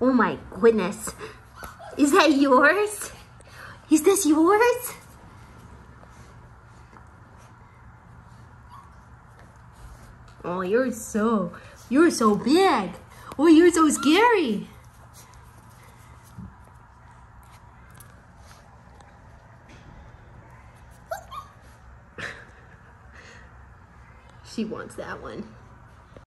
Oh my goodness. Is that yours? Is this yours? Oh, you're so, you're so big. Oh, you're so scary. she wants that one.